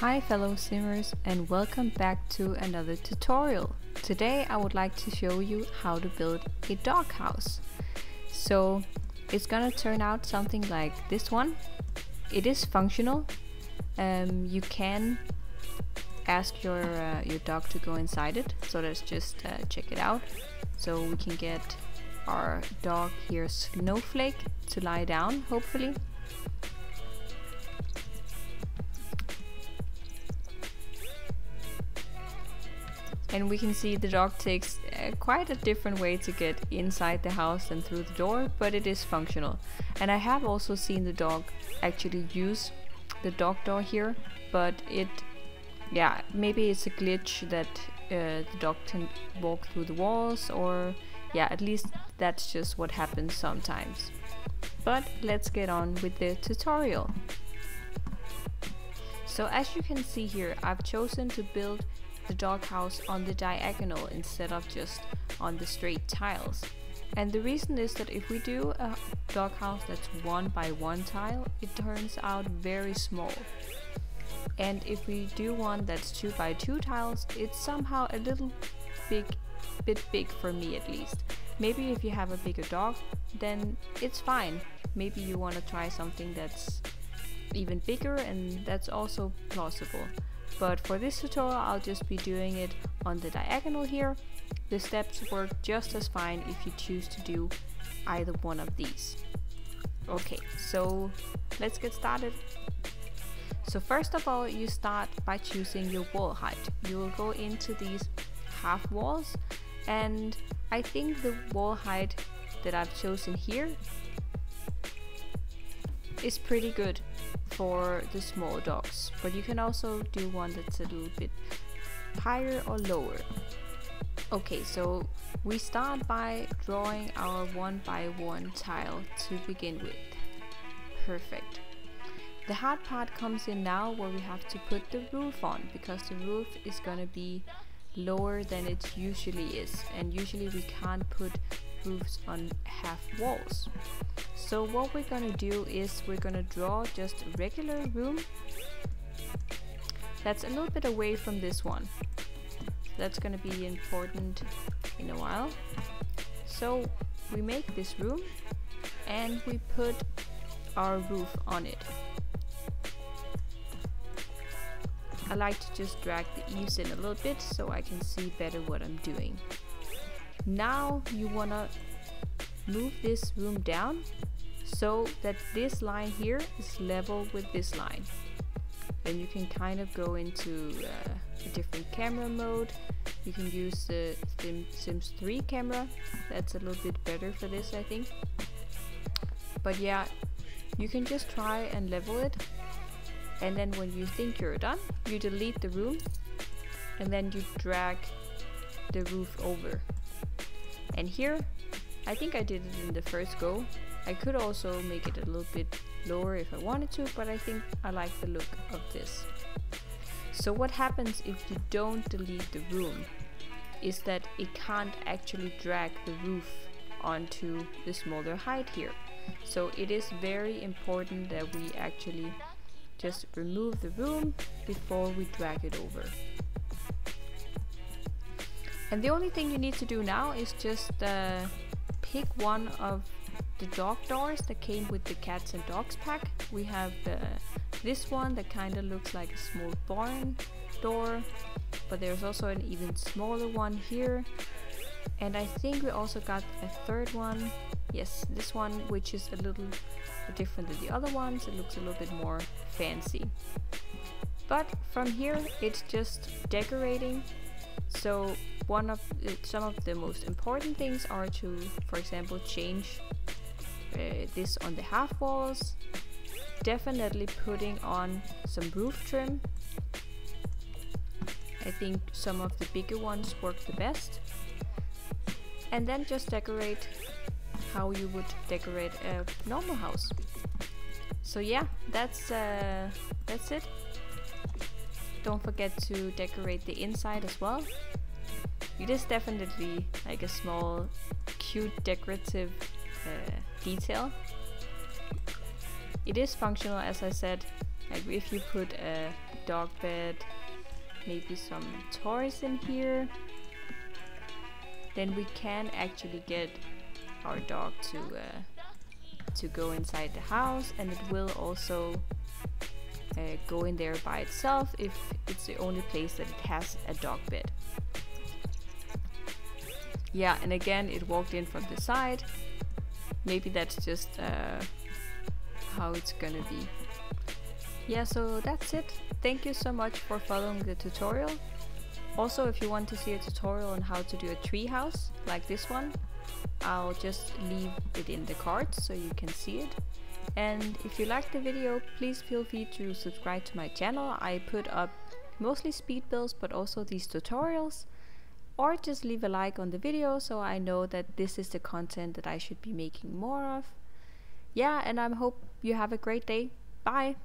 Hi fellow simmers and welcome back to another tutorial. Today I would like to show you how to build a doghouse. So it's gonna turn out something like this one. It is functional. Um, you can ask your uh, your dog to go inside it. So let's just uh, check it out. So we can get our dog here Snowflake to lie down hopefully and we can see the dog takes uh, quite a different way to get inside the house than through the door but it is functional. And I have also seen the dog actually use the dog door here but it yeah maybe it's a glitch that uh, the dog can walk through the walls or yeah at least that's just what happens sometimes. But let's get on with the tutorial. So as you can see here I've chosen to build the doghouse on the diagonal instead of just on the straight tiles. And the reason is that if we do a doghouse that's one by one tile, it turns out very small. And if we do one that's two by two tiles, it's somehow a little big, bit big for me at least. Maybe if you have a bigger dog, then it's fine. Maybe you want to try something that's even bigger and that's also plausible but for this tutorial I'll just be doing it on the diagonal here. The steps work just as fine if you choose to do either one of these. Okay, so let's get started. So first of all, you start by choosing your wall height. You will go into these half walls and I think the wall height that I've chosen here is pretty good for the small dogs but you can also do one that's a little bit higher or lower. Okay so we start by drawing our one by one tile to begin with. Perfect. The hard part comes in now where we have to put the roof on because the roof is gonna be lower than it usually is and usually we can't put roofs on half walls so what we're gonna do is we're gonna draw just a regular room that's a little bit away from this one. That's gonna be important in a while. So we make this room and we put our roof on it. I like to just drag the eaves in a little bit so I can see better what I'm doing. Now you wanna move this room down so that this line here is level with this line. Then you can kind of go into uh, a different camera mode. You can use the Sim Sims 3 camera. That's a little bit better for this I think. But yeah you can just try and level it. And then when you think you're done you delete the room and then you drag the roof over and here I think I did it in the first go I could also make it a little bit lower if I wanted to, but I think I like the look of this. So what happens if you don't delete the room is that it can't actually drag the roof onto the smaller height here. So it is very important that we actually just remove the room before we drag it over. And the only thing you need to do now is just uh, pick one of the dog doors that came with the cats and dogs pack. We have this one that kind of looks like a small barn door, but there's also an even smaller one here. And I think we also got a third one. Yes, this one, which is a little different than the other ones. It looks a little bit more fancy. But from here, it's just decorating. So one of uh, some of the most important things are to, for example, change uh, this on the half walls. Definitely putting on some roof trim. I think some of the bigger ones work the best. And then just decorate how you would decorate a normal house. So yeah, that's uh, that's it. Don't forget to decorate the inside as well. It is definitely like a small, cute decorative uh, detail. It is functional as I said, like if you put a dog bed, maybe some toys in here, then we can actually get our dog to uh, to go inside the house and it will also uh, go in there by itself if it's the only place that it has a dog bed. Yeah, and again it walked in from the side. Maybe that's just uh, how it's gonna be. Yeah, so that's it. Thank you so much for following the tutorial. Also, if you want to see a tutorial on how to do a treehouse like this one, I'll just leave it in the cards so you can see it. And if you liked the video, please feel free to subscribe to my channel. I put up mostly speed builds, but also these tutorials. Or just leave a like on the video so I know that this is the content that I should be making more of. Yeah, and I hope you have a great day. Bye!